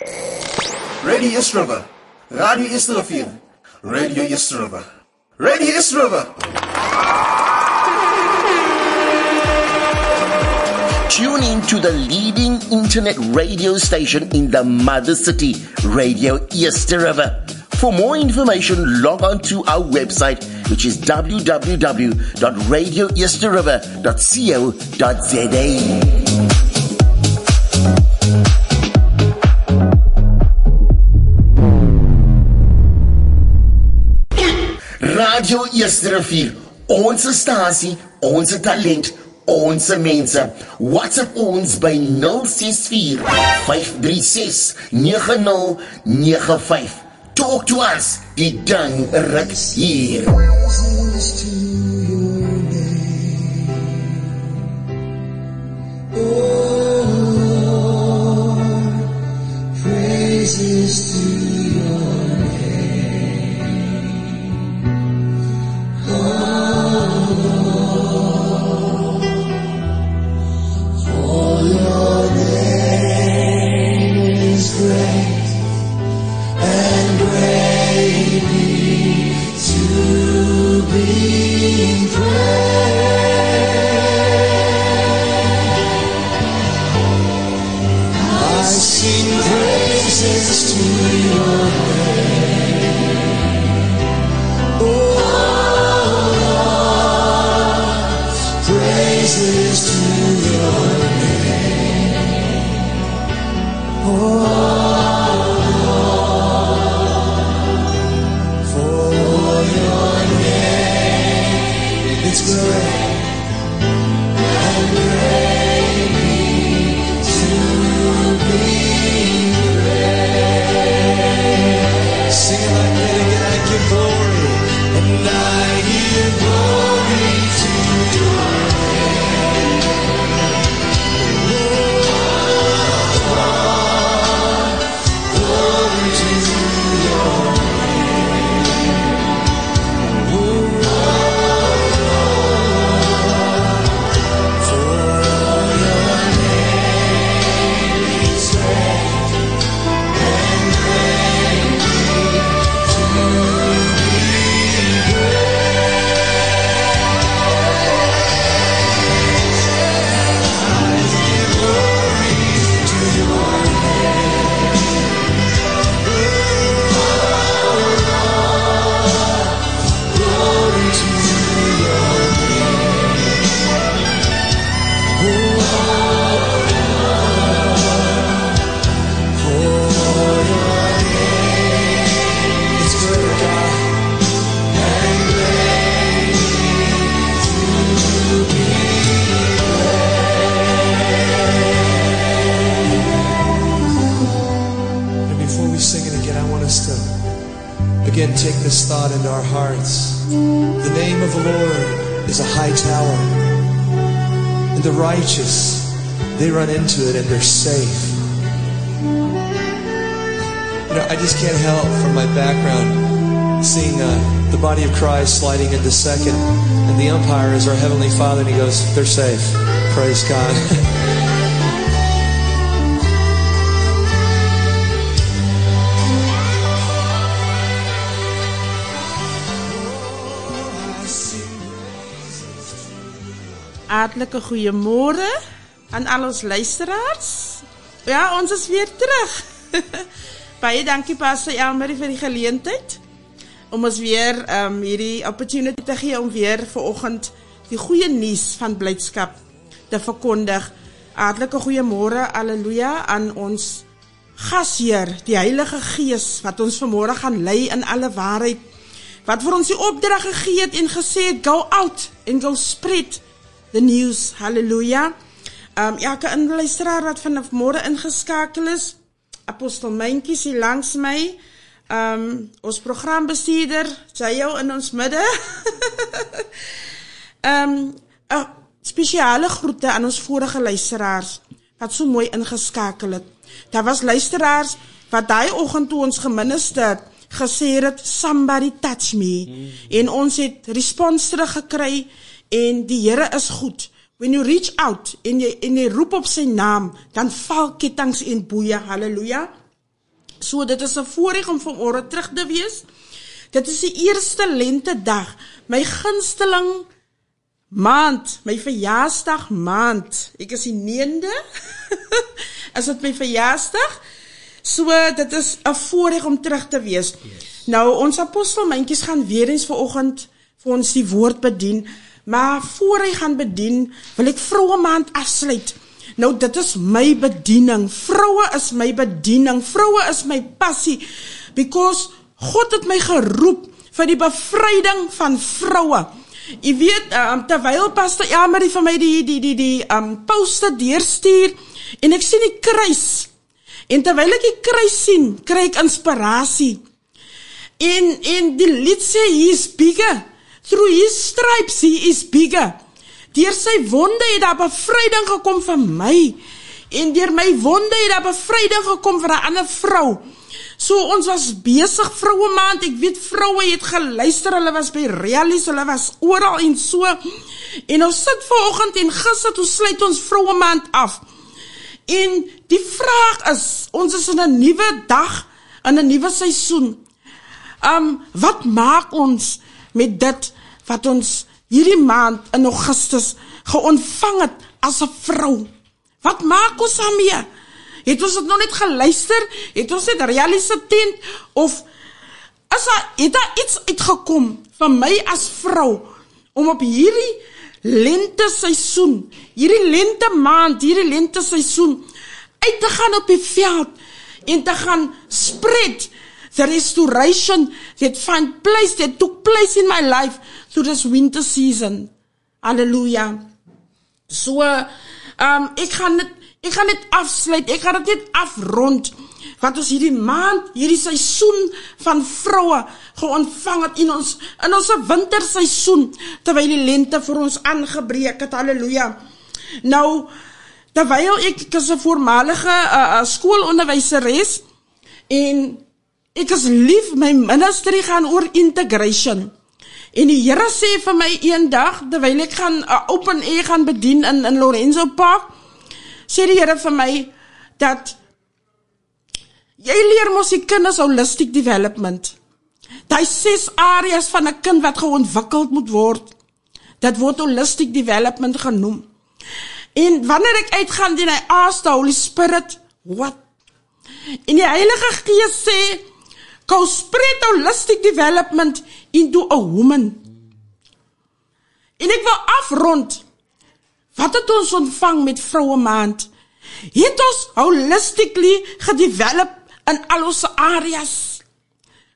Radio River. Radio Rivier. Radio River. Radio River. Tune in to the leading internet radio station in the mother city, Radio River. For more information, log on to our website, which is www.radioeasterriver.co.za. Radio Easterrivier, onze stasie, onze talent, onze mense. WhatsApp ons by 064 536 9095. Talk to us. Die ding ruk hier. Oh, praises to praises to your name. Oh You know, I just can't help from my background seeing uh, the body of Christ sliding into second, and the umpire is our Heavenly Father, and he goes, They're safe. Praise God. Hartlike goeiemôre aan al ons luisteraars. Ja, ons is weer terug. Baie dankie Pastor Elmarie vir die geleentheid om ons weer um hierdie opportunity te gee om weer vanoggend die goeie nuus van blydskap te verkondig. Hartlike goeiemôre, haleluja aan ons gasheer, die Heilige Gees wat ons vanmôre gaan lei in alle waarheid. Wat vir ons die opdrag gegee het en gesê het go out and go spread the news. Halleluja. Um elke inluisteraar wat vanmôre ingeskakel is, Apostel Mentjies hier langs my. Um ons programbestuurder, sy jou in ons midde. um 'n spesiale groete aan ons vorige luisteraars wat so mooi ingeskakel het. Daar was luisteraars wat daai oggend toe ons geminister gesê het somebody touch me mm. en ons het respons terug gekry en die Here is goed. When you reach out en jy en jy roep op sy naam, dan val kettinge en boeye. Halleluja. So dit is 'n voorreg om vanmôre terug te wees. Dit is die eerste lente dag, my gunsteling maand, my verjaarsdag maand. Ek is die 9de. is dit my verjaarsdag? So dit is 'n voorreg om terug te wees. Yes. Nou ons apostelmandjies gaan weer eens vanoggend vir ons die woord bedien, maar voor hy gaan bedien, wil ek vroue maand afsluit. Nou dit is my bediening. Vroue is my bediening. Vroue is my passie because God het my geroep vir die bevryding van vroue. Jy weet, um, terwyl Pastor Elmarie vir my die die die die um poste deurstuur en ek sien die kruis En terwyl ek die kruis sien, kry ek inspirasie. En en die lied sê he is bigger. Through his stripes he is bigger. Deur sy wonde het daar bevryding gekom vir my. En deur my wonde het daar bevryding gekom vir 'n ander vrou. So ons was besig vroue maand. Ek weet vroue het geluister. Hulle was by rallies, hulle was oral en so. En ons sit vanoggend en gister toe sluit ons vroue maand af. En die vraag is, ons is in 'n nuwe dag, in 'n nuwe seisoen. Um wat maak ons met dit wat ons hierdie maand in Augustus geontvang het as 'n vrou? Wat maak ons daarmee? Het ons dit nog net geluister? Het ons net realiseer of as daar het daar iets uitgekom van my as vrou om op hierdie lente seisoen, hierdie lente maand, hierdie lente seisoen uit te gaan op die veld en te gaan spread the restoration that find place that took place in my life through this winter season. Hallelujah. So, um ek gaan dit ek gaan dit afsluit. Ek gaan dit net afrond wat ons hierdie maand, hierdie seisoen van vroue geontvang het in ons in ons winterseisoen terwyl die lente vir ons aangebreek het. Halleluja. Nou terwyl ek is 'n voormalige uh, skoolonderwyseres en ek is lief my ministerie gaan oor integration. En die Here sê vir my eendag terwyl ek gaan 'n uh, open air gaan bedien in in Lorenzo Park, sê die Here vir my dat Jy leer mos die kinders holistic development. Daai ses areas van 'n kind wat geontwikkel moet word. Dit word holistic development genoem. En wanneer ek uitgaan dien hy ask the Holy Spirit, what? En die Heilige Gees sê, "Go spread holistic development into a woman." En ek wil afrond. Wat het ons ontvang met vroue maand? Het ons holistically gedevelop in al ons areas.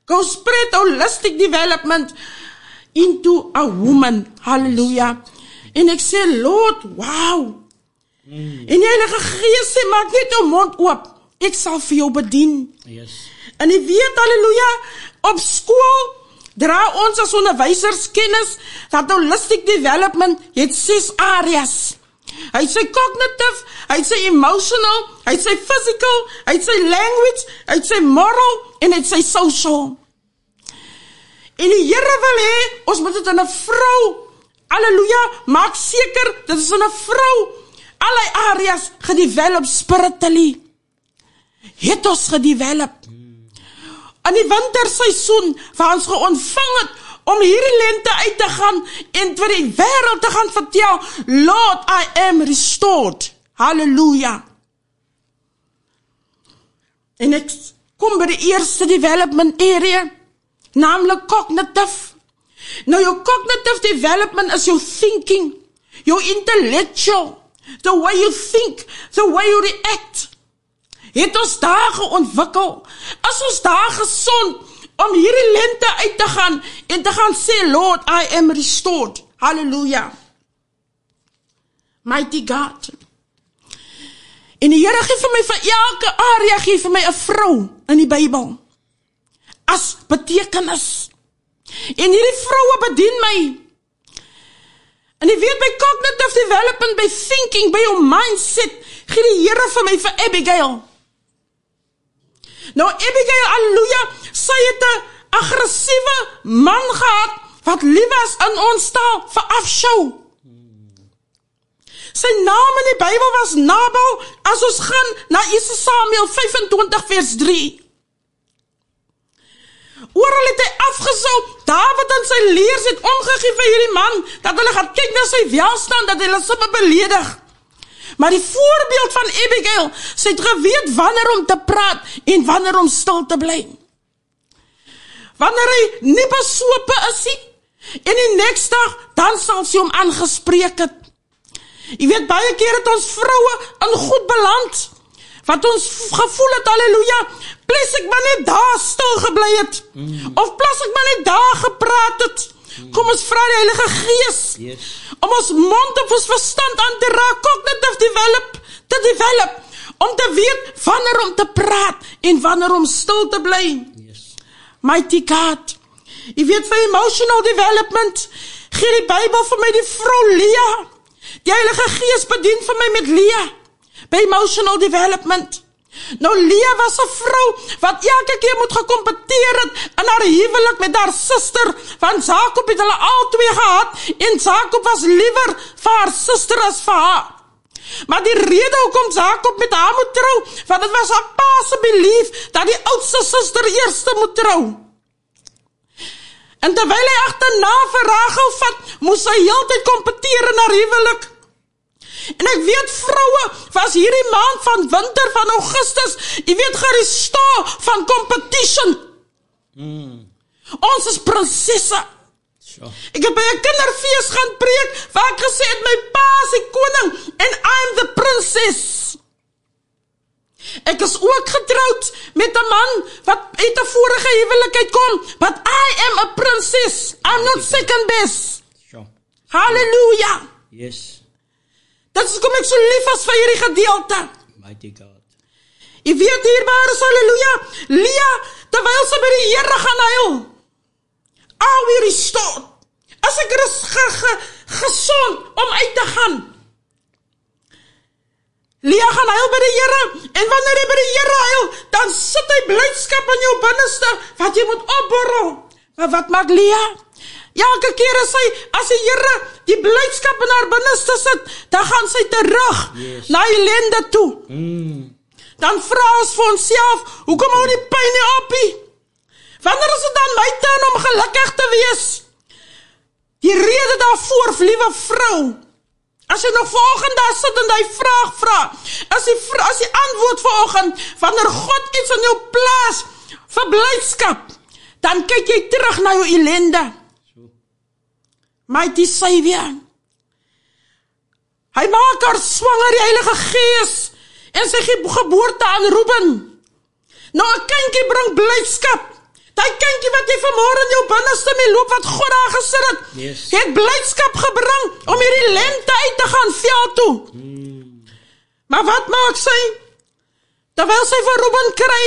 Go spread holistic development into a woman. Hallelujah. En ek sê Lord, wow. Mm. En jy Heilige Gees sê maak net jou mond oop. Ek sal vir jou bedien. Yes. En jy weet haleluja, op skool dra ons as onderwysers kennis dat holistic development het ses areas. Hy sê cognitive, hy sê emotional, hy sê physical, hy sê language, hy sê moral en hy sê social. En die Here wil hê ons moet dit in 'n vrou. Halleluja, maak seker dit is in 'n vrou. Alle areas gedevelop spiritually. Het ons gedevelop. In die winterseisoen waar ons geontvang het om hierdie lente uit te gaan en vir die wêreld te gaan vertel, Lord, I am restored. Halleluja. En ek kom by die eerste development area, naamlik cognitive. Nou jou cognitive development is jou thinking, jou intellectual, the way you think, the way you react. Het ons daar geontwikkel? As ons daar gesond om hierdie lente uit te gaan en te gaan sê Lord I am restored. Hallelujah. Mighty God. En die Here gee vir my vir elke area gee vir my 'n vrou in die Bybel. As betekenis. En hierdie vroue bedien my. En jy weet by cognitive development, by thinking, by your mindset, gee die Here vir my vir Abigail. Nou Abigail, haleluja, sy het 'n aggressiewe man gehad wat lief was in ons taal vir afskou. Sy naam in die Bybel was Nabal as ons gaan na 1 Samuel 25 vers 3. Oral het hy afgesou. Dawid en sy leers het omgegee vir hierdie man dat hulle gaan kyk na sy welstand dat hulle sop beledig. Maar die voorbeeld van Abigail, sy het geweet wanneer om te praat en wanneer om stil te bly. Wanneer hy nie besope is nie en die volgende dag dan sal sy hom aangespreek het. Jy weet baie keer het ons vroue in goed beland wat ons gevoel het haleluja, plas ek maar net daar stil gebly het mm. of plas ek maar net daar gepraat het. Kom ons vra die Heilige Gees. Yes. Om ons mond op ons verstand aan te raak, cognitive develop, te develop om te weet wanneer om te praat en wanneer om stil te bly. Yes. Mighty God. Jy weet vir emotional development gee die Bybel vir my die vrou Lia. Die Heilige Gees bedien vir my met Lia by emotional development. Nou Lia was 'n vrou wat elke keer moet gekompeteer het in haar huwelik met haar suster, want Jakob het hulle albei gehad en Jakob was liewer vir haar suster as vir haar. Maar die rede hoekom Jakob met haar moet trou, want dit was haar pa se belief dat die oudste suster eers moet trou. En terwyl hy agterna vir Rachel vat, moes hy heeltyd kompeteer in haar huwelik. En ek weet vroue was hierdie maand van winter van Augustus, jy weet geresta van competition. Mm. Ons is prinsesse. Sure. Ek het by 'n kinderfees gaan preek waar ek gesê het my pa is die koning en I'm the princess. Ek is ook getroud met 'n man wat uit 'n vorige huwelik uitkom, but I am a princess. I'm not second best. Sure. Hallelujah. Yes. Dit is kom ek so lief as vir hierdie gedeelte. Mighty God. Jy weet hierbaar is haleluja. Lia terwyl sy by die Here gaan huil. Al weer restored. As ek rus ge, ge, gesond om uit te gaan. Lia gaan huil by die Here en wanneer jy by die Here huil, dan sit hy blydskap in jou binneste wat jy moet opborrel. Maar wat maak Lia? Ja, elke keer as sy as die Here die blydskap in haar binneste sit, dan gaan sy terug Yes. na ellende toe. Mm. Dan vra ons vir onsself, hoekom hou die pyn nie op nie? Wanneer is dit dan my turn om gelukkig te wees? Die rede daarvoor, liewe vrou, as jy nog vanoggend daar sit en hy vraag vra, as die vra- as die antwoord vanoggend wanneer God iets in jou plaas vir blydskap, dan kyk jy terug na jou ellende. Mighty Savior. Hy maak haar swanger die Heilige Gees en sy gee geboorte aan Ruben. Nou 'n kindjie bring blydskap. Daai kindjie wat jy vanmôre in jou binneste mee loop wat God daar gesit het, Yes. het blydskap gebring om hierdie lente uit te gaan veld toe. Maar wat maak sy? Terwyl sy vir Ruben kry,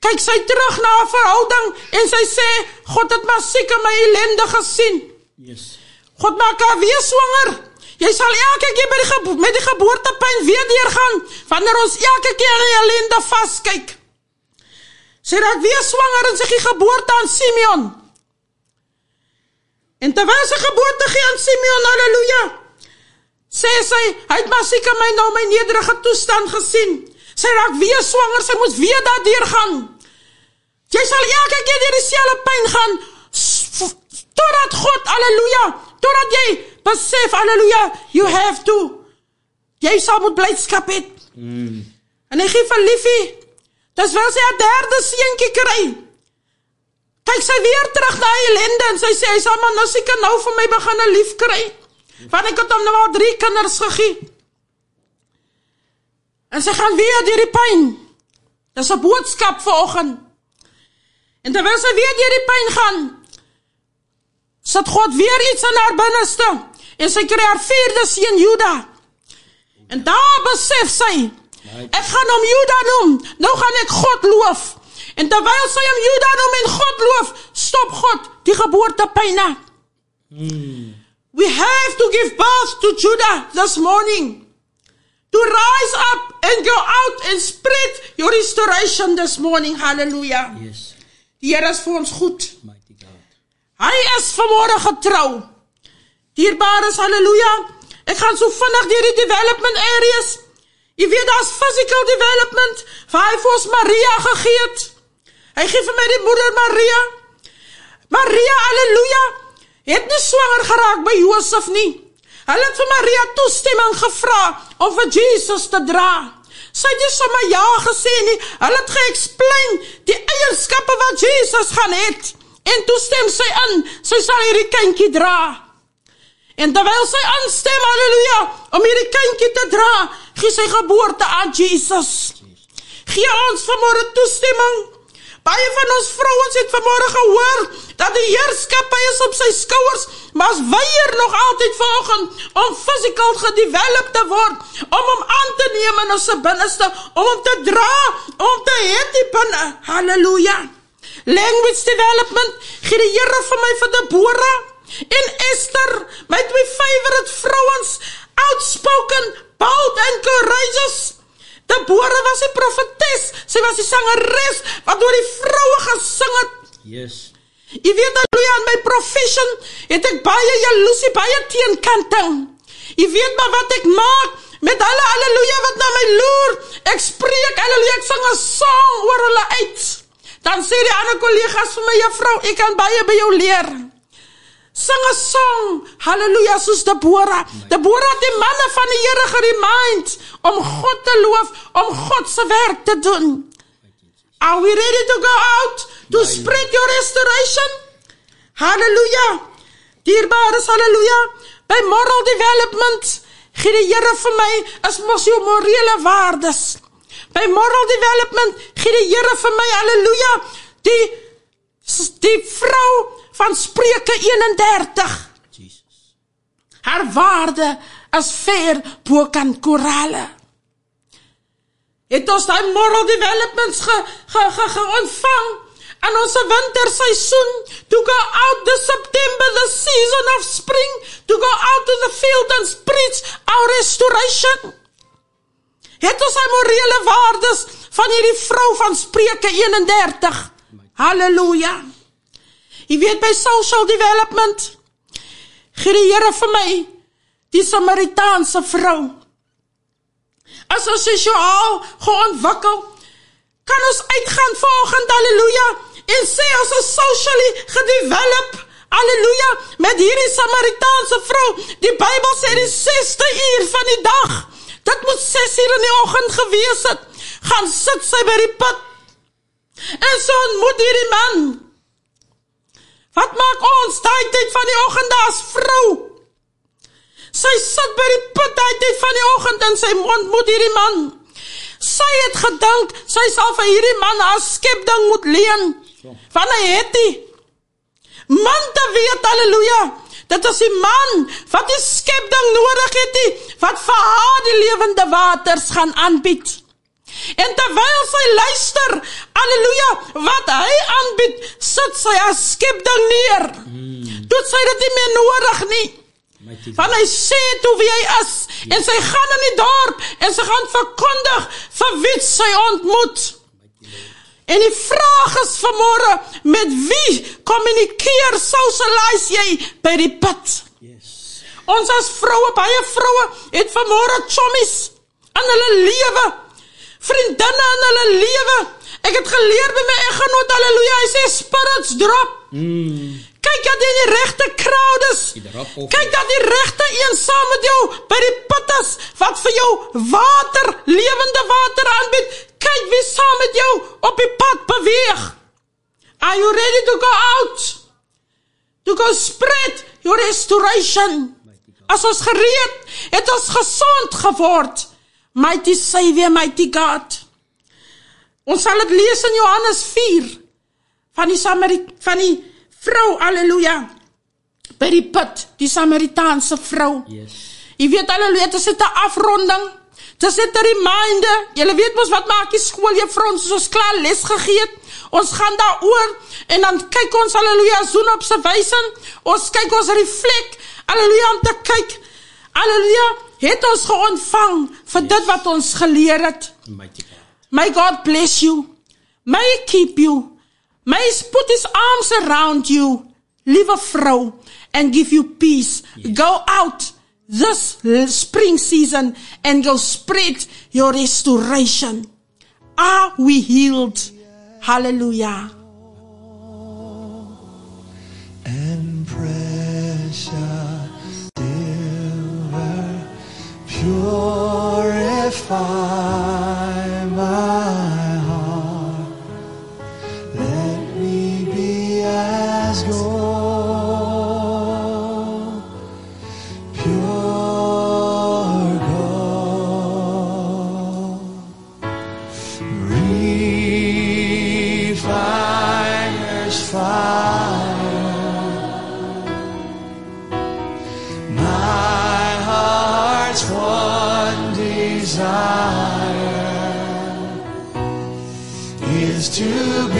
kyk sy terug na haar verhouding en sy sê, God het maar seker my ellende gesien. Yes. God maak haar weer swanger. Jy sal elke keer by die met die geboortepyn weer deurgaan wanneer ons elke keer in die ellende vaskyk. Sy raak weer swanger en sy gee geboorte aan Simeon. En terwyl sy geboorte gee aan Simeon, haleluja, sê sy, hy het maar seker my nou my nederige toestand gesien. Sy raak weer swanger, sy moet weer daardeur gaan. Jy sal elke keer deur dieselfde pyn gaan totdat God, haleluja, totdat jy besef, haleluja, you have to. Jy sal moet blydskap hê. Mm. En hy gee vir Liefie. Dis wel sy derde seentjie kry. Kyk sy weer terug na haar ellende en sy sê hy sal maar nou seker nou vir my begin lief kry. Want ek het hom nou al 3 kinders gegee. En sy gaan weer deur die pyn. Dis 'n boodskap vanoggend. En terwyl sy weer deur die pyn gaan, sit God weer iets in haar binneste en sy kry haar vierde seun Juda. En daar besef sy, ek gaan hom Juda noem. Nou gaan ek God loof. En terwyl sy hom Juda noem en God loof, stop God die geboortepyne. We have to give birth to Judah this morning. To rise up and go out and spread your restoration this morning. Hallelujah. Yes. Die Here is vir ons goed. Mighty Hij is vanmorgen getrouw. Dierbares, halleluja. Ik ga zo vannacht die development areas. Je weet, dat is physical development. Hij vir ons Maria gegeerd. Hij geeft mij die moeder Maria. Maria, halleluja. Het niet zwanger geraakt bij Jozef niet. Hij heeft van Maria toestemming gevraagd om voor Jesus te dra. Sy het nie sommer ja gesê nie. Hy het ge-explain die eierskappe wat Jesus gaan het. En toe stem sy in, sy sal hierdie kindjie dra. En terwyl sy aanstem, haleluja, om hierdie kindjie te dra, gee sy geboorte aan Jesus. Gee ons vanmôre toestemming. Baie van ons vrouens het vanmôre gehoor dat die heerskappy is op sy skouers, maar as weier nog altyd vanoggend om fisical gedevelop te word, om hom aan te neem in ons binneste, om hom te dra, om te hê die binne. Halleluja. Language development gee die Here vir my vir Deborah en Esther, my twee favorite vrouens, outspoken, bold and courageous. Deborah was 'n profetes, sy was die sangeres wat oor die vroue gesing het. Yes. Jy weet haleluja in my profession het ek baie jaloesie, baie teenkanting. Jy weet maar wat ek maak met hulle haleluja wat na my loer. Ek spreek haleluja, ek sing 'n song oor hulle uit. Dan sê die ander kollegas vir my juffrou, ek kan baie by jou leer. Sing 'n song, haleluja, soos Deborah. Deborah het die manne van die Here geremind om God te loof, om God se werk te doen. Are we ready to go out to spread your restoration? Hallelujah. Dierbares hallelujah. By moral development gee die Here vir my is mos jou morele waardes. By moral development gee die Here vir my hallelujah die die vrou van Spreuke 31. Jesus. Haar waarde is ver bo kan korale. Het ons daai moral developments ge, ge, ge, ge ontvang in ons winterseisoen to go out the September the season of spring to go out to the field and preach our restoration. Het ons hy morele waardes van hierdie vrou van Spreuke 31. Halleluja. Jy weet by social development gee die Here vir my die Samaritaanse vrou. As ons sosiaal geontwikkel, kan ons uitgaan vanoggend, haleluja, en sê ons is socially gedevelop, haleluja, met hierdie Samaritaanse vrou. Die Bybel sê die 6ste uur van die dag, dit moet 6 uur in die oggend gewees het, gaan sit sy by die put. En so ontmoet hierdie man. Wat maak ons daai tyd van die oggend as vrou? Sy sit by die put daai tyd van die oggend en sy ontmoet hierdie man. Sy het gedink sy sal vir hierdie man haar skepding moet leen. Van hy het hy. Man te weet, haleluja. Dit is die man wat die skepding nodig het, die, wat vir haar die lewende waters gaan aanbied. En terwyl sy luister, haleluja, wat hy aanbied, sit sy haar skepding neer. Sy dit nie meer nodig nie. Want hy sê toe wie hy is en sy gaan in die dorp en sy gaan verkondig vir wie sy ontmoet. En die vraag is vanmôre met wie kommunikeer socialize jy by die put? Yes. Ons as vroue, baie vroue het vanmôre chommies in hulle lewe. Vriendinne in hulle lewe. Ek het geleer by my eggenoot, haleluja, hy sê spirits drop. Mm. Kyk dat jy die regte crowd is. Kyk dat die regte een saam met jou by die put is wat vir jou water, lewende water aanbied. Kyk wie saam met jou op die pad beweeg. Are you ready to go out? To go spread your restoration. As ons gereed, het ons gesond geword. Mighty Savior, mighty God. Ons sal dit lees in Johannes 4 van die Samarit van die vrou, haleluja. By die put, die Samaritaanse vrou. Yes. Jy weet haleluja, dit is 'n afronding. Dit is net 'n reminder. Julle weet mos wat maak die skooljuffrou ons as ons klaar les gegee het. Ons gaan daaroor en dan kyk ons haleluja soen op se wysing. Ons kyk ons reflek. Haleluja om te kyk. Haleluja, het ons geontvang vir dit wat ons geleer het. Mighty God. May God bless you. May he keep you. May he put his arms around you, lieve vrou, and give you peace. Go out this spring season and you'll spread your restoration. Are we healed? Hallelujah. And precious silver purify my desire is to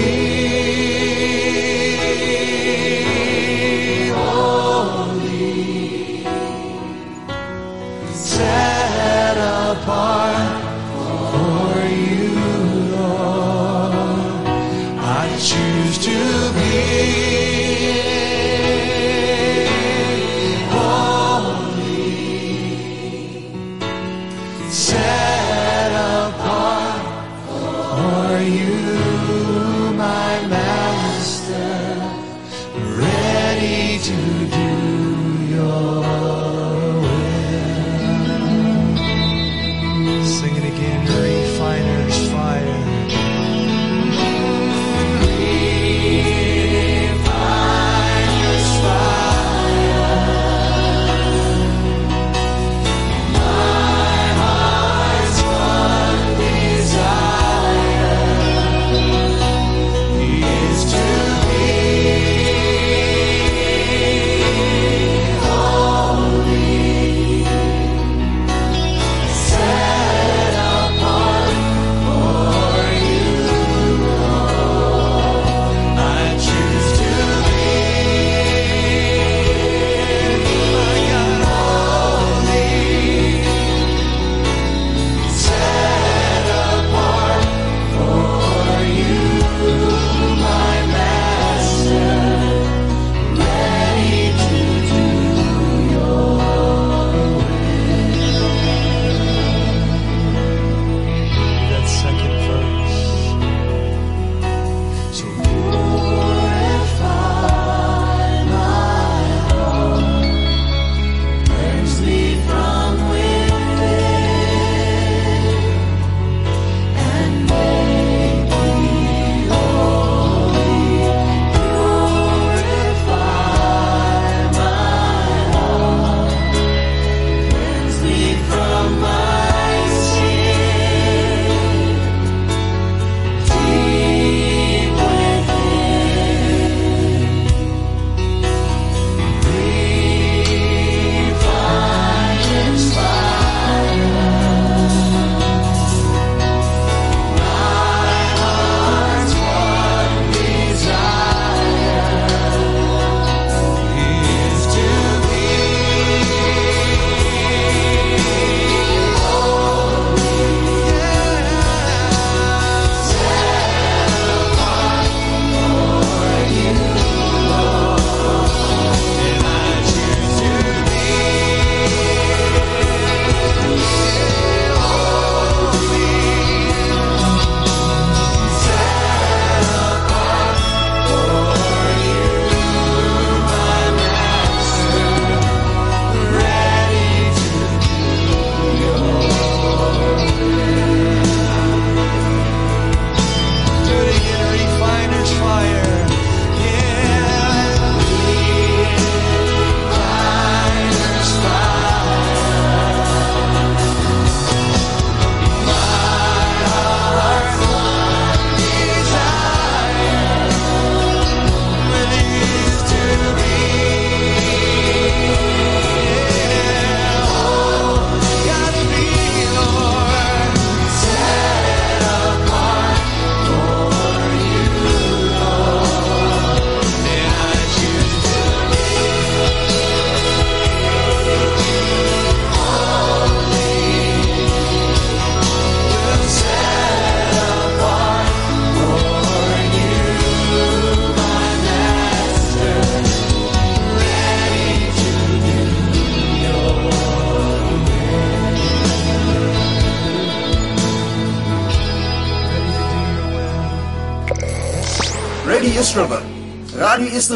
East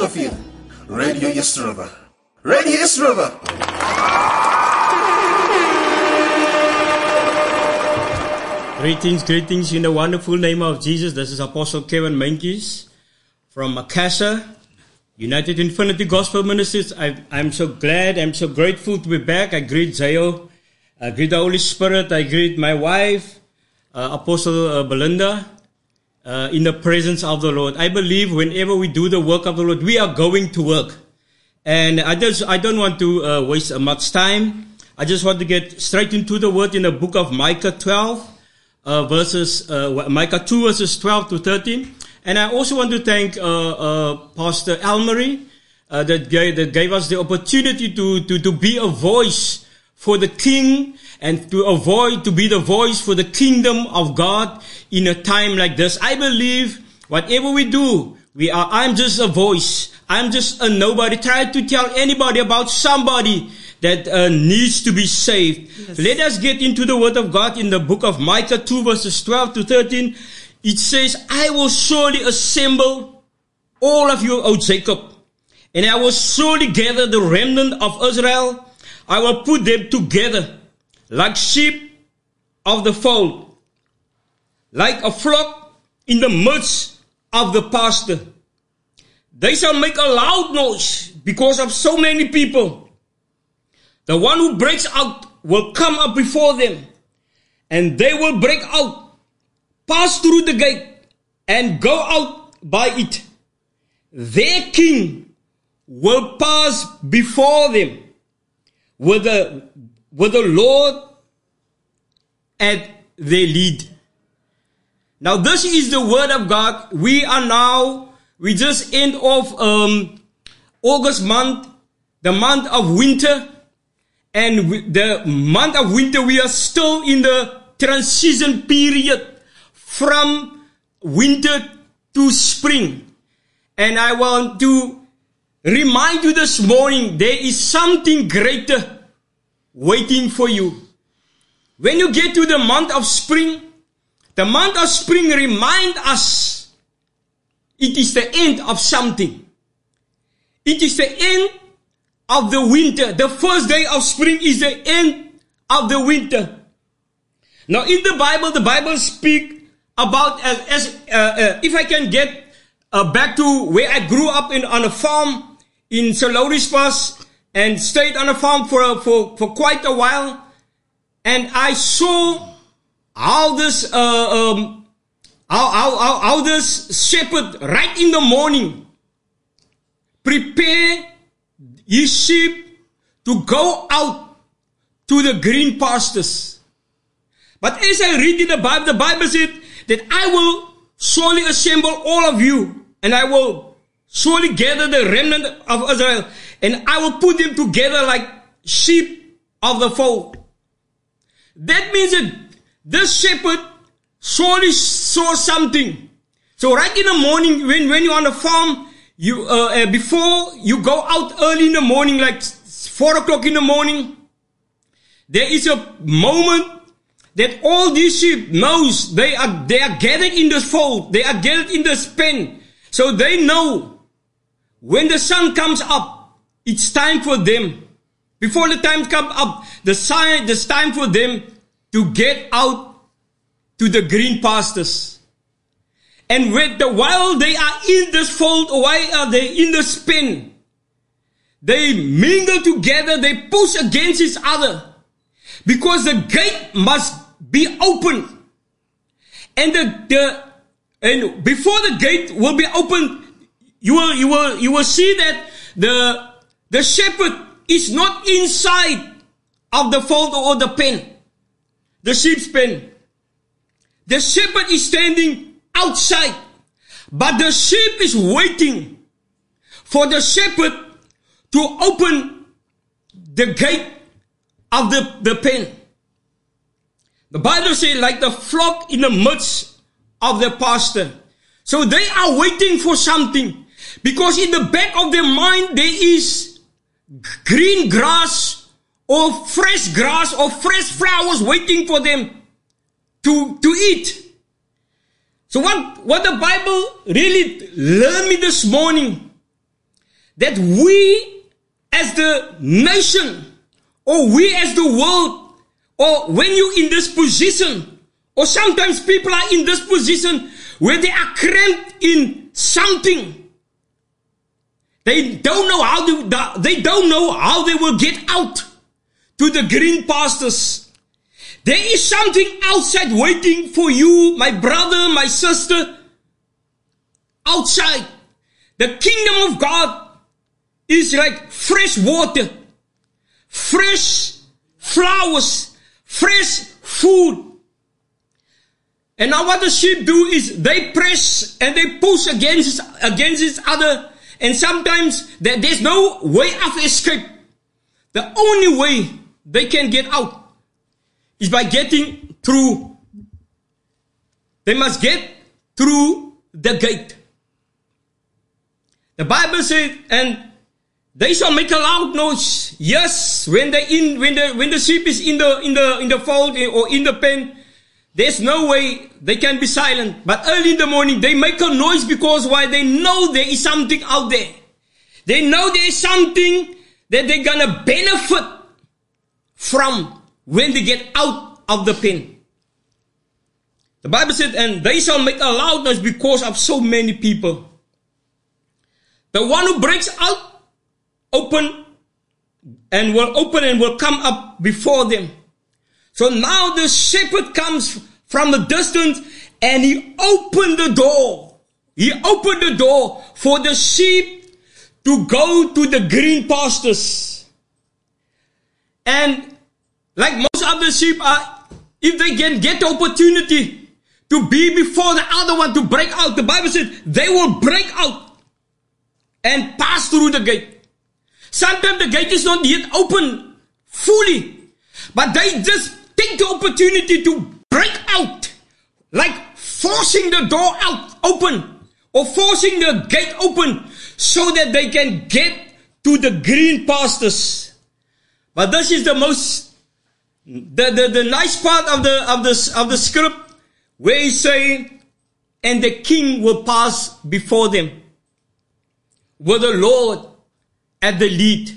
Radio River. Radio River. Greetings, greetings in the wonderful name of Jesus. This is Apostle Kevin Menkes from Makassar, United Infinity Gospel Ministries. I, I'm so glad, I'm so grateful to be back. I greet Zayo, I greet the Holy Spirit, I greet my wife, uh, Apostle uh, Belinda, uh, in the presence of the Lord. I believe whenever we do the work of the Lord, we are going to work. And I just, I don't want to uh, waste much time. I just want to get straight into the word in the book of Micah 12, uh, verses, uh, Micah 2 verses 12 to 13. And I also want to thank, uh, uh, Pastor Elmery, uh, that gave, that gave us the opportunity to, to, to be a voice for the king and to avoid to be the voice for the kingdom of God in a time like this. I believe whatever we do, we are, I'm just a voice. I'm just a nobody. Try to tell anybody about somebody that uh, needs to be saved. Let us get into the word of God in the book of Micah 2 verses 12 to 13. It says, I will surely assemble all of you, O Jacob, and I will surely gather the remnant of Israel. I will put them together like sheep of the fold, like a flock in the midst of the pasture. They shall make a loud noise because of so many people. The one who breaks out will come up before them, and they will break out, pass through the gate, and go out by it. Their king will pass before them with the, with the Lord at their lead. Now this is the word of God. We are now, we just end off, um, August month, the month of winter. And we- the month of winter, we are still in the transition period from winter to spring. And I want to remind you this morning, there is something greater waiting for you. When you get to the month of spring, the month of spring remind us it is the end of something. It is the end of the winter. The first day of spring is the end of the winter. Now in the Bible, the Bible speak about as, as uh, uh, if I can get uh, back to where I grew up in on a farm in Solorispas and stayed on a farm for for for quite a while, and I saw how this uh, um, how, how, how, how this shepherd right in the morning prepare his sheep to go out to the green pastures. But as I read in the Bible, the Bible said that I will surely assemble all of you and I will surely gather the remnant of Israel and I will put them together like sheep of the fold. That means that this shepherd surely saw something. So right in the morning, when, when you're on the farm, you, uh, uh, before you go out early in the morning, like four o'clock in the morning, there is a moment that all these sheep knows they are, they are gathered in the fold. They are gathered in the pen. So they know when the sun comes up, it's time for them. Before the time comes up, the sign, it's time for them to get out to the green pastures. And with the, while they are in this fold, why are they in the spin? They mingle together, they push against each other. Because the gate must be open. And the, the, and before the gate will be opened, you will, you will, you will see that the, the shepherd is not inside of the fold or the pen, the sheep's pen. The shepherd is standing outside, but the sheep is waiting for the shepherd to open the gate of the, the pen. The Bible says like the flock in the midst of the pasture. So they are waiting for something because in the back of their mind there is green grass or fresh grass or fresh flowers waiting for them to, to eat. So what, what the Bible really learned me this morning, that we as the nation, or we as the world, or when you're in this position Or sometimes people are in this position where they are cramped in something. They don't know how to, they don't know how they will get out to the green pastures. There is something outside waiting for you, my brother, my sister. Outside. The kingdom of God is like fresh water, fresh flowers, fresh food. And now what the sheep do is they press and they push against, against each other and sometimes there's no way of escape. The only way they can get out is by getting through. They must get through the gate. The Bible said, and they shall make a loud noise. Yes, when they in when the when the sheep is in the in the in the fold or in the pen, there's no way they can be silent. But early in the morning, they make a noise because why? They know there is something out there. They know there is something that they're gonna benefit from when they get out of the pen. The Bible said, and they shall make a loud noise because of so many people. The one who breaks out, open, and will open and will come up before them. So now the shepherd comes from a distance and he opened the door. He opened the door for the sheep to go to the green pastures. And like most other sheep are, if they can get the opportunity to be before the other one to break out, the Bible says they will break out and pass through the gate. Sometimes the gate is not yet open fully, but they just take the opportunity to break out, like forcing the door out open or forcing the gate open so that they can get to the green pastures. But this is the most, the, the, the nice part of the, of the, of the script where he say, and the king will pass before them with the Lord at the lead.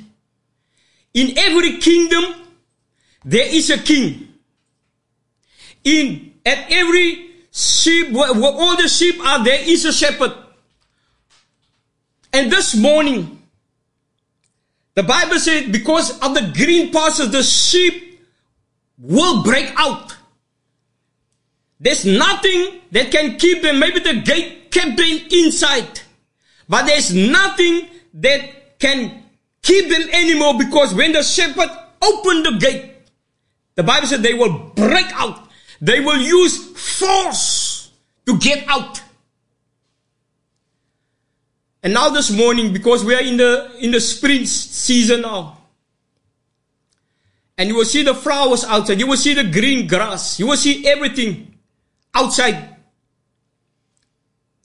In every kingdom, there is a king in at every sheep where, where all the sheep are there is a shepherd and this morning the bible said because of the green pastures the sheep will break out. There's nothing that can keep them. Maybe the gate kept them inside but there's nothing that can keep them anymore because when the shepherd opened the gate the bible said they will break out. They will use force to get out. And now this morning, because we are in the, in the spring season now, and you will see the flowers outside, you will see the green grass, you will see everything outside.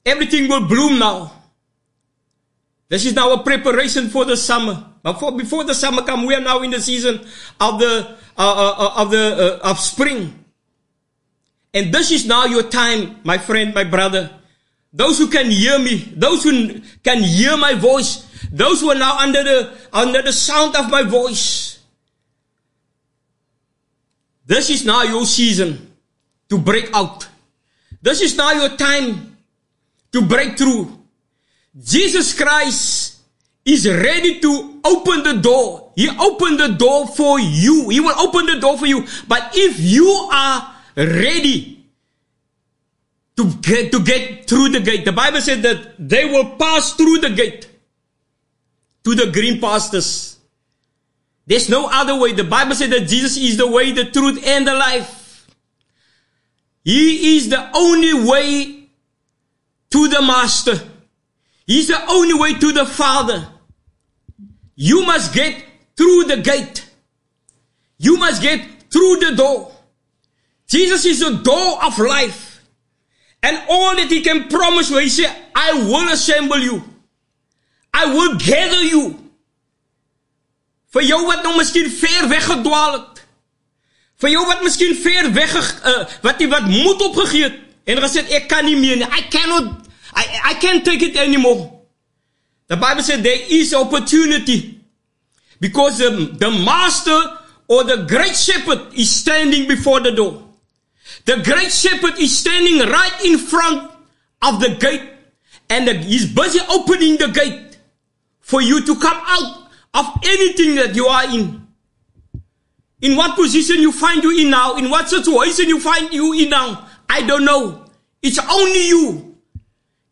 Everything will bloom now. This is now a preparation for the summer. But for, before the summer come, we are now in the season of the uh, uh, uh of the uh, of spring. And this is now your time, my friend, my brother. Those who can hear me, those who can hear my voice, those who are now under the, under the sound of my voice. This is now your season to break out. This is now your time to break through. Jesus Christ is ready to open the door. He opened the door for you. He will open the door for you. But if you are ready to get, to get through the gate. The Bible said that they will pass through the gate to the green pastures. There's no other way. The Bible said that Jesus is the way, the truth, and the life. He is the only way to the Master. He's the only way to the Father. You must get through the gate. You must get through the door. Jesus is the door of life. And all that he can promise you, he said, I will assemble you. I will gather you. Vir jou wat nou miskien ver weggedwaal het. Vir jou wat miskien ver weg uh, wat jy wat moed opgegee het en gesê ek kan nie meer. I cannot I I can't take it anymore. The Bible said there is opportunity because the, the master or the great shepherd is standing before the door. The great shepherd is standing right in front of the gate and he's busy opening the gate for you to come out of anything that you are in. In what position you find you in now, in what situation you find you in now, I don't know. It's only you.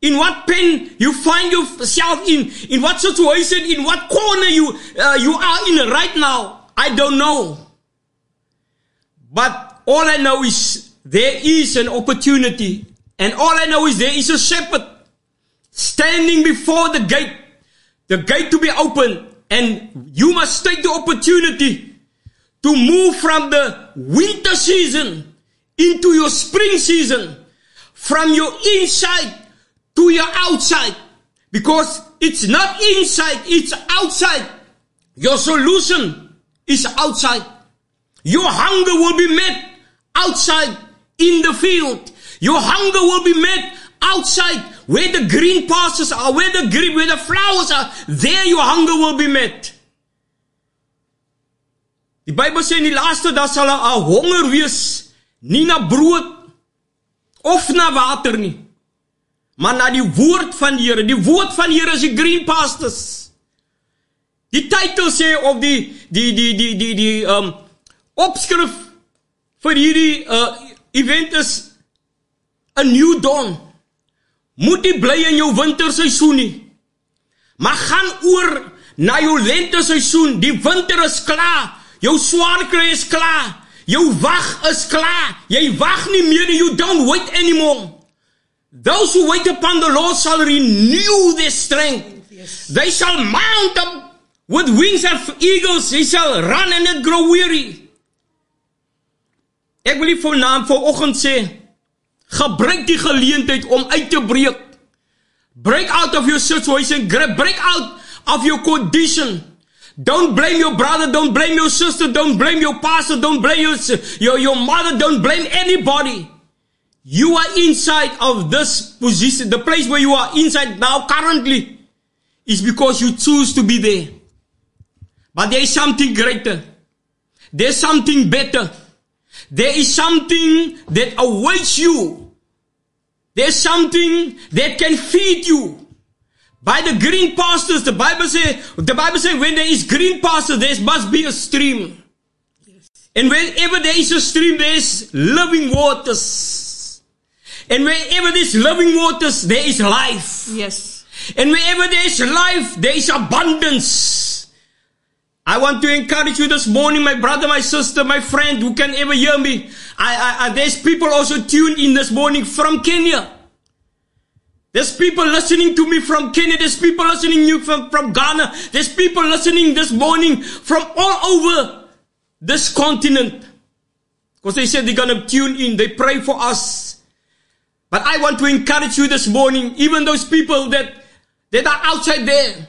In what pain you find yourself in, in what situation, in what corner you uh, you are in right now, I don't know. But all I know is there is an opportunity, and all I know is there is a shepherd standing before the gate, the gate to be opened, and you must take the opportunity to move from the winter season into your spring season, from your inside to your outside, because it's not inside, it's outside. Your solution is outside. Your hunger will be met outside in the field. Your hunger will be met outside where the green pastures are, where the green, where the flowers are. There your hunger will be met. Die Bybel sê in die laaste dag sal 'n honger wees, nie na brood of na water nie, maar na die woord van die Here. Die woord van die Here is die green pastures. Die titel sê of die die die die die die um opskrif vir hierdie uh event is 'n new dawn. Moet nie bly in jou winterseisoen nie. Maar gaan oor na jou lenteseisoen. Die winter is klaar. Jou swaar kry is klaar. Jou wag is klaar. Jy wag nie meer nie. You don't wait anymore. Those who wait upon the Lord shall renew their strength. Yes. They shall mount up with wings of eagles. They shall run and not grow weary. Ek wil vir naam vanoggend sê gebruik die geleentheid om uit te breek. Break out of your situation, break out of your condition. Don't blame your brother, don't blame your sister, don't blame your pastor, don't blame your, your, your mother, don't blame anybody. You are inside of this position, the place where you are inside now currently is because you choose to be there. But there is something greater. There's something better. There is something that awaits you. There's something that can feed you. By the green pastures, the Bible says, the Bible says when there is green pastures, there must be a stream. Yes. And wherever there is a stream, there is living waters. And wherever there's living waters, there is life. Yes. And wherever there is life, there is abundance. I want to encourage you this morning, my brother, my sister, my friend, who can ever hear me. I, I, I, there's people also tuned in this morning from Kenya. There's people listening to me from Kenya. There's people listening you from, from Ghana. There's people listening this morning from all over this continent. Because they said they're going to tune in. They pray for us. But I want to encourage you this morning, even those people that, that are outside there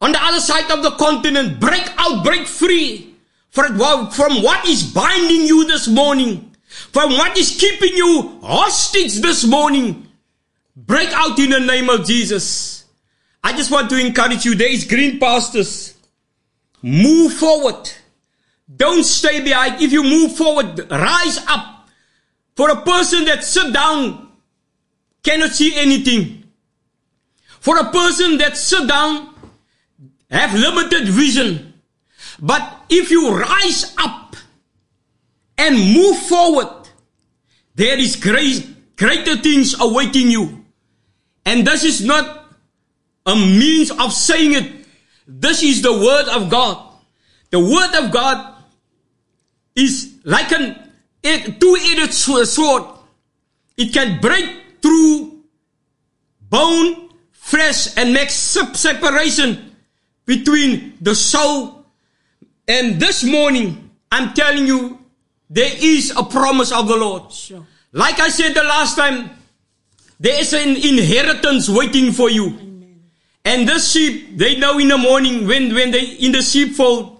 on the other side of the continent, break out, break free from what is binding you this morning, from what is keeping you hostage this morning. Break out in the name of Jesus. I just want to encourage you. There is green pastors. Move forward. Don't stay behind. If you move forward, rise up. For a person that sit down cannot see anything. For a person that sit down have limited vision. But if you rise up and move forward, there is great, greater things awaiting you. And this is not a means of saying it. This is the word of God. The word of God is like an two-edged sword. It can break through bone, flesh, and make separation between the soul and this morning, I'm telling you, there is a promise of the Lord. Sure. Like I said the last time, there is an inheritance waiting for you. Amen. And this sheep, they know in the morning when, when they in the sheepfold,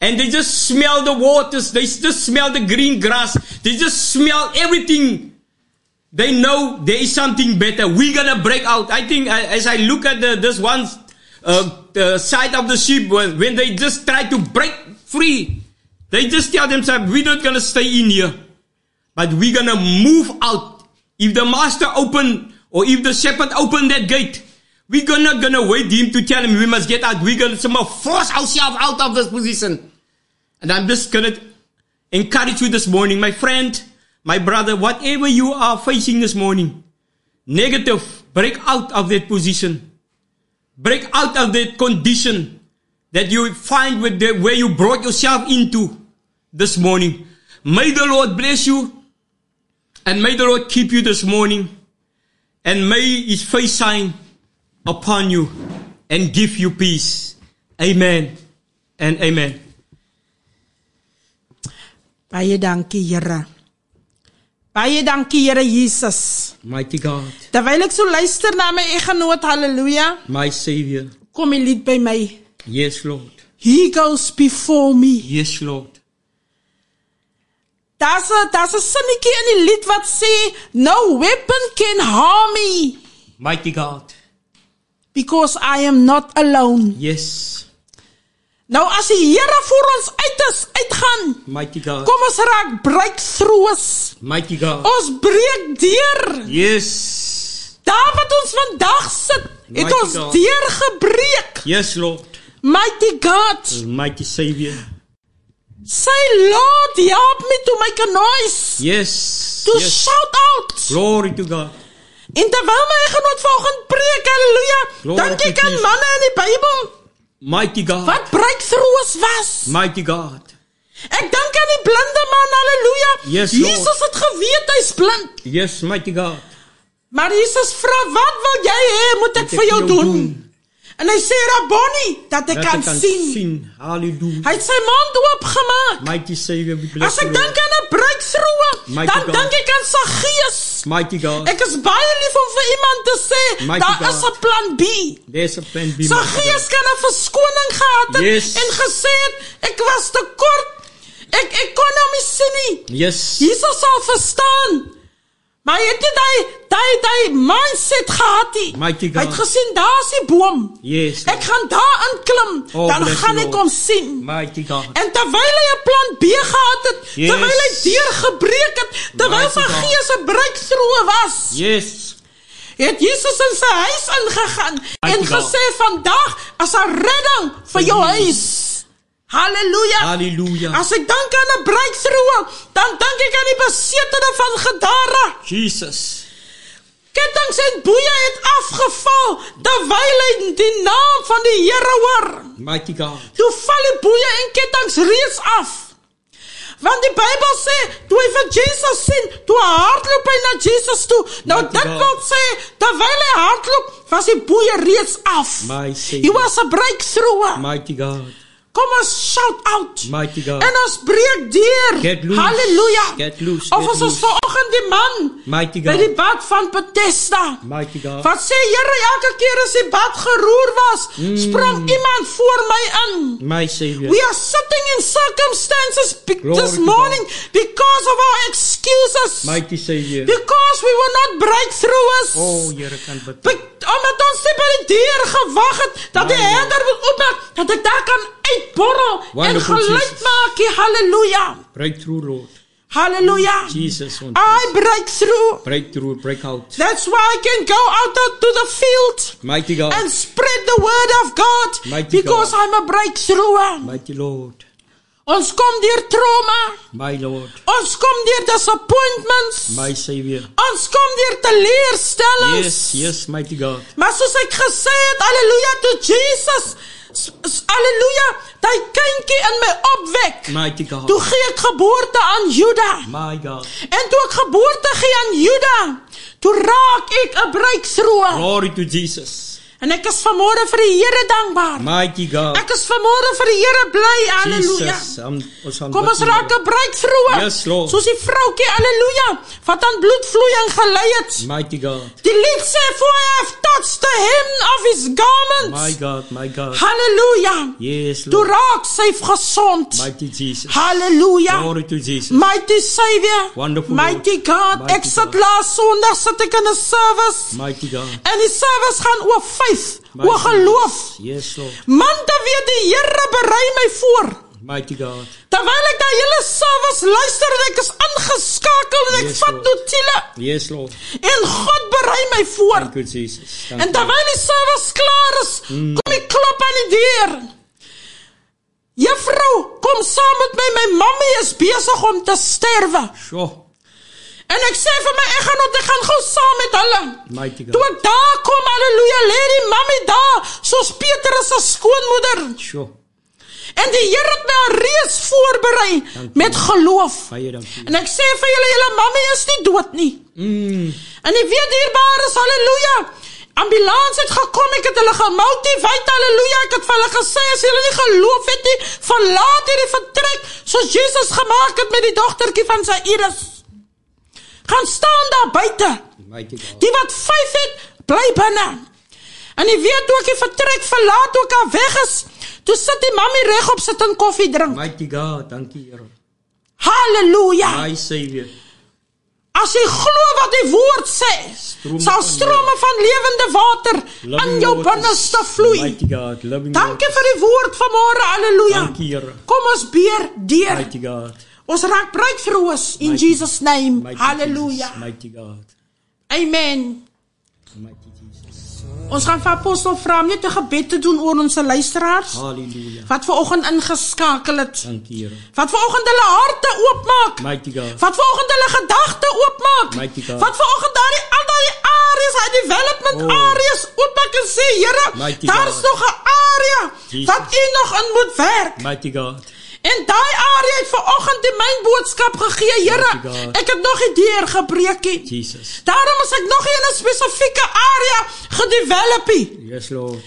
and they just smell the waters, they just smell the green grass, they just smell everything. They know there is something better. We're gonna break out. I think uh, as I look at the, this one uh, the side of the sheep when, when they just try to break free. They just tell themselves, we're not going to stay in here. But we're gonna move out. If the master open or if the shepherd open that gate, we're gonna gonna wait him to tell him we must get out. We're gonna somehow force ourselves out of this position. And I'm just gonna encourage you this morning, my friend, my brother, whatever you are facing this morning, negative, break out of that position. Break out of that condition that you find with the, where you brought yourself into this morning. May the Lord bless you and may the Lord keep you this morning and may his face shine upon you and give you peace. Amen and amen. Baie dankie. Baie dankie, Here Jesus. Mighty God, Terwyl ek so luister na my eggenoot, haleluja, my Savior. kom die lied by my. Yes, Lord. He goes before me. Yes, Lord. Daar's 'n daar's 'n sinnetjie in die lied wat sê, "No weapon can harm me Mighty God. because I am not alone." Yes. Nou as die Here vir ons uit is, uitgaan, Mighty God. kom ons raak breakthroughs. Mighty God. Ons breek deur. Yes. Daar wat ons vandag sit, het Mighty ons God. deur gebreek. Yes, Lord. Mighty God, Mighty Savior. say Lord, help me to make a noise, Yes. to yes. shout out. Glory to God. En terwyl my genoot vanoggend preek, haleluja, dink ek aan manne in die Bybel Mighty God. wat breakthroughs was. Mighty God. Ek dink aan die blinde man, haleluja. Yes, Lord. Jesus het geweet hy's blind. Yes, mighty God. Maar Jesus vra, "Wat wil jy hê moet ek ek vir jou jou doen?" doen? En hy sê, "Rabboni, dat ek Dat kan ek kan sien." sien. Hallelujah. Hy het sy mond oopgemaak. Mighty Savior, we bless As ek dink aan 'n breakthrough, Mighty dan dink ek aan Saggeus. Mighty God. Ek is baie lief om vir iemand te sê, Mighty daar God. is 'n plan B. There's a plan B. Saggeus kan 'n verskoning gehad het Yes. en gesê het ek was te kort. Ek ek kon hom nie sien nie. Yes. Jesus sal verstaan. Maar hy het daai daai daai mindset gehad. Hy het gesien daar's die boom. Yes. Ek gaan daarin klim, Oh, dan gaan ek hom sien. Mighty God. En terwyl hy 'n plan B gehad het, Yes. terwyl hy deur gebreek het, terwyl sy gees 'n breakthrough was, Yes. het Jesus in sy huis ingegaan en Mighty God. gesê vandag is 'n redding vir jou huis. Halleluja. Hallelujah. As ek dink aan 'n breakthrough, dan dink ek aan die besetene van Gadara. Jesus. Kettinge en boeye het afgeval terwyl hy die naam van die Here hoor. Mighty God. Toe val die boeye en kettinge reeds af. Want die Bybel sê, toe hy vir Jesus sien, toe hardloop hy na Jesus toe. Nou Mighty dit God. wil sê, terwyl hy hardloop, was die boeye reeds af. My He Savior. was a breakthrough. Mighty God. Kom ons shout out. Mighty God. En ons breek deur. Halleluja. Get loose, Of ons loose. vanoggend die man Mighty by die God. bad van Bethesda. Mighty God. Wat sê Here elke keer as die bad geroer was, Mm. sprong iemand voor my in. My Savior. We are sitting in circumstances Glory this morning because of our excuses. Mighty Savior. Because we were not breakthroughs. Oh, Here kan bid. Omdat ons nie by die deur gewag het dat die herder moet oopmaak dat ek daar kan uitborrel en Wonderful geluid Jesus. maak. Halleluja. Breakthrough, Lord. Halleluja. Jesus. I break through. Breakthrough, break out. That's why I can go out to the field Mighty God. and spread the word of God Mighty because God. I'm a breakthrough. Mighty Lord. Ons kom deur trauma. My Lord. Ons kom deur disappointments. My Savior. Ons kom deur teleurstellings. Yes, yes, mighty God. Maar soos ek gesê het, haleluja, toe Jesus haleluja, daai kindjie in my opwek. Mighty God. Toe gee ek geboorte aan Juda. My God. En toe ek geboorte gee aan Juda, toe raak ek 'n breakthrough. Glory to Jesus. En ek is vanmôre vir die Here dankbaar. Mighty God. Ek is vanmôre vir die Here bly. Haleluja. Jesus. Um, Kom ons raak. 'n breakthrough. Yes, Lord. Soos die vroukie, haleluja, wat aan bloedvloeiing gelei het. Mighty God. Die lied sê for I have touched the hem of his garment. My God, my God. Haleluja. Yes, Toe Lord. raak sy gesond. Mighty Jesus. Haleluja. Glory to Jesus. Mighty Savior. Wonderful Mighty Lord. God. Mighty Ek sit laas Sondag sit ek in 'n service. Mighty God. En die service gaan oor faith, Mighty oor geloof. Yes, Lord. Man, te weet die Here berei my voor. Mighty God. Terwyl ek daai hele service luister en ek is ingeskakel en ek Yes, vat notule Yes, Lord. en God berei my voor. Thank you, Jesus. Thank En terwyl die service klaar is, kom ek klop aan die deur. Juffrou, kom saam met my. My mammy is besig om te sterwe. Sure. En ek sê vir my, ek op, ek gaan gou saam met hulle. Toe ek daar kom, haleluja, lê die mammy daar, soos Petrus se skoonmoeder. Sure. En die Here het my alreeds voorberei Dankie. met geloof. Baie dankie. En ek sê vir julle, julle mammy is nie dood nie. Mm. En die weet dierbares, haleluja. Ambulans het gekom, ek het hulle gemotiveer, haleluja. Ek het vir hulle gesê as julle nie geloof het nie, verlaat hierdie vertrek soos Jesus gemaak het met die dogtertjie van sy Iris. Gaan staan daar buite. Die wat vyf het, bly binne. En jy weet ek die vertrek verlaat, ek al weg is, toe sit die mammy regop sit en koffie drink. Mighty God. Dankie, Here. Halleluja. My Savior. As jy glo wat die woord sê, Strome sal van strome van lewende water in jou binneste vloei. Mighty God. Loving Dankie waters. vir die woord vanmôre. Halleluja. Dankie, Here. Kom ons beer deur. Mighty God. Ons raak breakthroughs in Mighty- Jesus name. Mighty Halleluja. Jesus. Mighty God. Amen. Mighty Jesus. Ons gaan vir apostel vra om net 'n gebed te doen oor ons luisteraars Hallelujah. wat ver oggend ingeskakel het. Dankie, Here. Wat ver oggend hulle harte oopmaak. Mighty God. Wat ver oggend hulle gedagte oopmaak. Mighty God. Wat ver oggend daai al daai areas, hy development Oh. areas oopmaak en sê, Here, daar's nog 'n area Jesus. wat U nog in moet werk. Mighty God. En daai area het ver oggend in my boodskap gegee, Here. Ek het nog nie deur gebreek nie. Jesus. Daarom is ek nog nie in 'n spesifieke area gedevelop nie. Yes, Lord.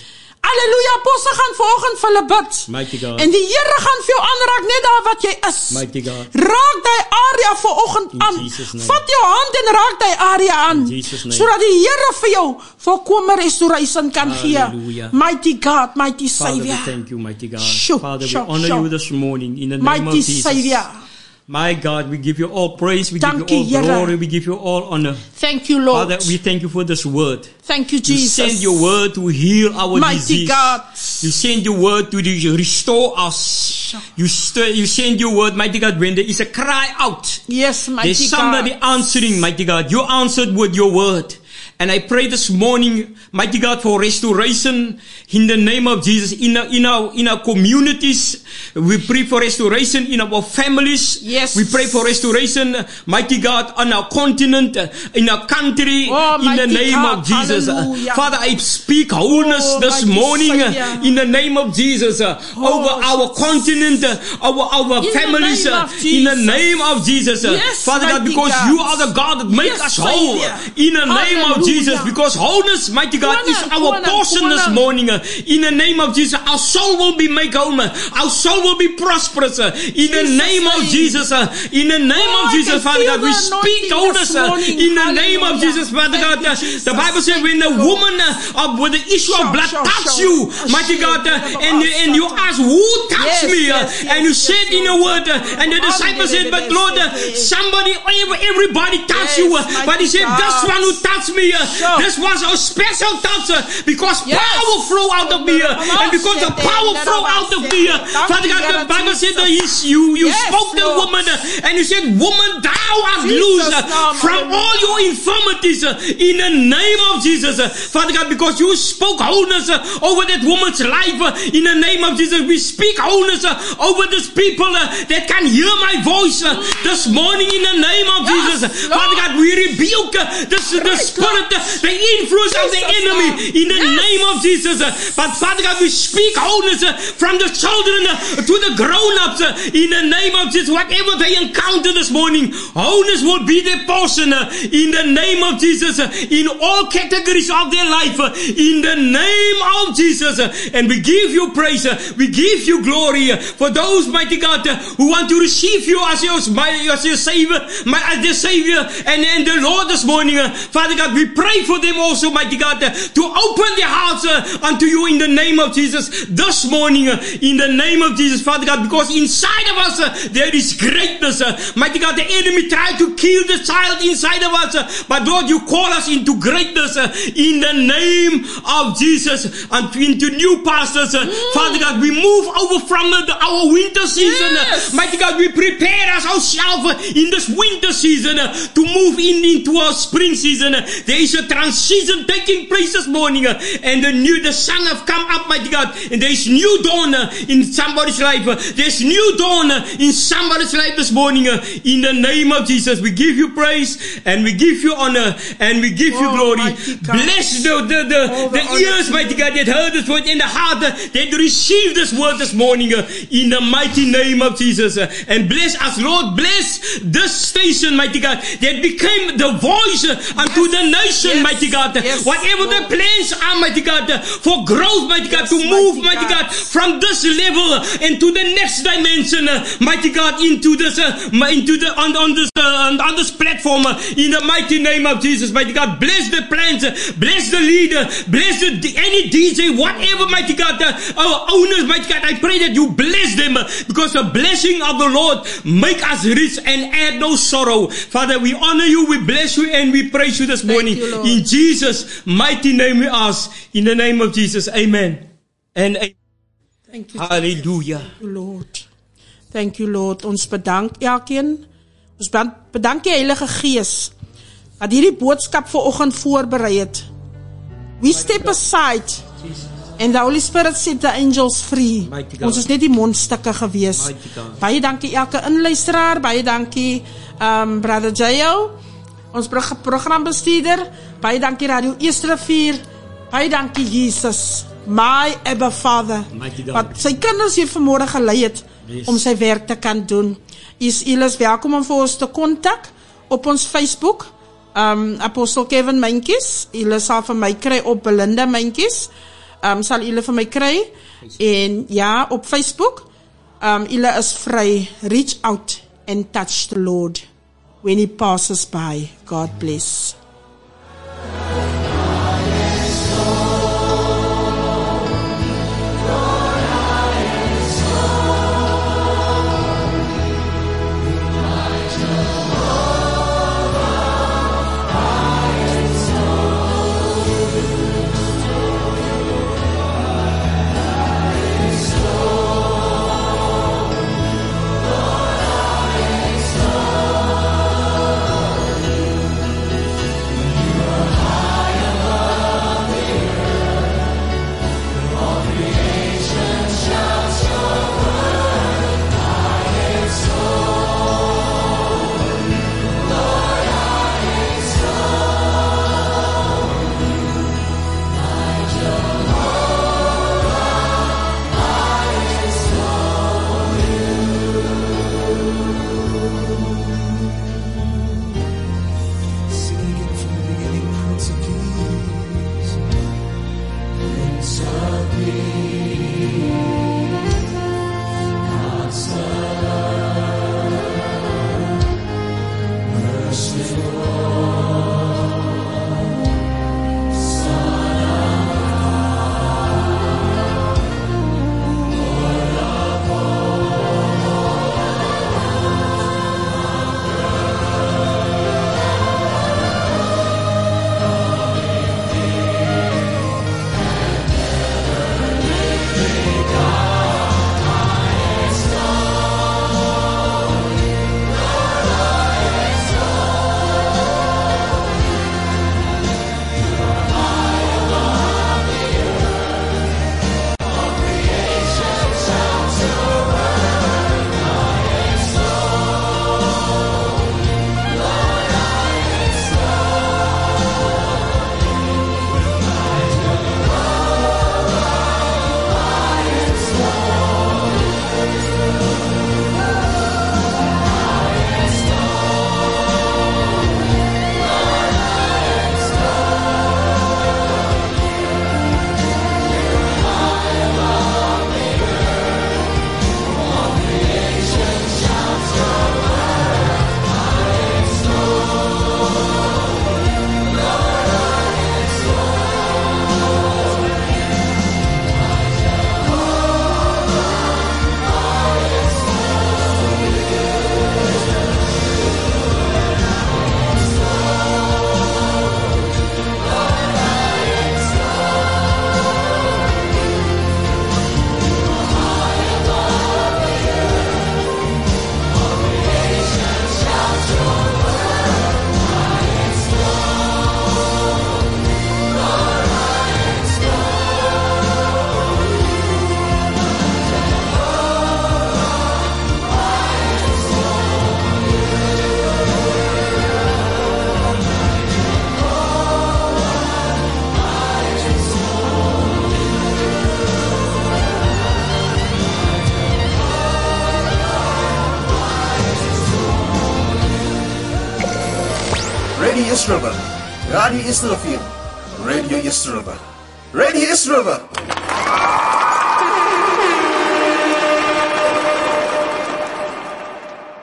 Halleluja, apostel gaan vanoggend vir hulle bid. Mighty God. En die Here gaan vir jou aanraak net daar wat jy is. Mighty God. Raak daai area vanoggend In aan. Vat jou hand en raak daai area aan. In Jesus' name. Sodat die Here vir jou volkomme restoration kan Hallelujah. gee. Mighty God, mighty Father, we Savior. thank you, mighty God. Father, we honor you this morning in the name Mighty of Jesus. Savior. My God, we give you all praise, we Dank give you all glory, we give you all honor. Thank you, Lord. Father, we thank you for this word. Thank you, Jesus. You send your word to heal our Mighty disease. God. You send your word to restore us. You, st- you send your word, mighty God, when there is a cry out. Yes, mighty God. There's somebody God. answering, mighty God. You answered with your word. And I pray this morning, mighty God, for restoration in the name of Jesus in our, in our, in our communities. We pray for restoration in our families. Yes. We pray for restoration, mighty God, on our continent, uh, in our country, Oh, in the name God. of Jesus. Uh, Hallelujah. Father, I speak wholeness Oh, this morning uh, Savior. in the name of Jesus uh, Oh, over our continent, over our, the families, uh, in the name of Jesus. uh, Yes, Father God, because God. you are the God that makes Yes, us whole in the name of Hallelujah. Jesus. Because wholeness, mighty God, on, is our portion this morning. In the name of Jesus, our soul will be made whole. Our soul will be prosperous. In the name of. Jesus, uh, in the name Oh, of Jesus, Father God, we speak wholeness uh, in the name of Jesus, Father God. uh. The Bible says when the woman uh, with the issue of blood sure, touched you, Oh, mighty. God, and you, and you asked, who touched me? And you said in your word, and the disciples said, but Lord, somebody, everybody touched you. But he said, this one who touched me, this was a special uh, because Yes. power flow out of me. And because the power flow out of me, Father God, the Bible said that you, you Yes, spoke to the woman and you said, woman, thou Jesus' loose uh, from all your infirmities uh, in the name of Jesus. uh, Father God, because you spoke wholeness uh, over that woman's life uh, in the name of Jesus. We speak wholeness uh, over these people that can hear my voice this morning in the name of Yes, Jesus. Lord. Father God, we rebuke this, the spirit, the influence of the enemy in the Yes. name of Jesus. But Father God, we speak wholeness from the children to the grown-ups uh, in the name of Jesus. Whatever they encounter this morning, wholeness will be their portion uh, in the name of Jesus uh, in all categories of their life uh, in the name of Jesus. Uh, and we give you praise. Uh, we give you glory uh, for those mighty God who want to receive you as your, my, as your savior, my, as their savior and, and the Lord this morning. Father God, we pray for them also, mighty God, to open their hearts unto you in the name of Jesus this morning, in the name of Jesus, Father God, because inside of us there is greatness. Mighty God, the enemy tried to kill the child inside of us, but Lord, you call us into greatness uh, in the name of Jesus and into new pastors. Uh, mm. Father God, we move over from our winter season. uh, Yes. mighty God, we prepare us ourselves in this winter season uh, to move in into our spring season. Uh, there is a transition taking place this morning, uh, and the new the sun have come up, mighty God, and there is new dawn in somebody's life. There's new dawn in somebody's life this morning. In the name of Jesus, we give you praise and we give you honor and we give you Oh, glory. Bless the the the, the the ears, mighty God, that heard this word in the heart uh, that receive this word this morning uh, in the mighty name of Jesus. uh, And bless us, Lord. Bless this station, mighty God, that became the voice uh, unto the nation, Yes. mighty God. Yes, Whatever the Lord. plans are, mighty God, for growth, mighty God, Yes, to move, mighty mighty God, God. from this level into the next dimension, mighty God, into this, into the on, on this uh, on, on this platform, uh, in the mighty name of Jesus, mighty God. Bless the plans, uh, bless the leader, bless the any DJ, whatever, mighty God, uh, our owners, mighty God. I pray that you bless them because the blessing of the Lord make us rich and add no sorrow. Father, we honor you, we bless you, and we praise you this morning. you, in Jesus' mighty name we ask. In the name of Jesus, amen. And amen. Thank you, Hallelujah. Lord. Thank you, Lord. Ons bedank elkeen. Ons bedan- bedank die Heilige Gees dat hierdie boodskap vir oggend voorberei het. We step aside and the Holy Spirit set the angels free. Ons is net die mondstukke gewees. Baie dankie elke inluisteraar, baie dankie um brother Jayo, ons pro programbestuurder, baie dankie Radio Eersterivier, baie dankie Jesus, my Abba God. Wat sy kinders hier vanmôre gelei het Yes. om sy werk te kan doen. Is julle welkom om vir ons te kontak op ons Facebook. Um Apostel Kevin Mentjies, julle sal vir my kry op Belinda Mentjies. Um sal julle vir my kry en ja, op Facebook. Um julle is vry. Reach out and touch the Lord when he passes by. God bless. this is few.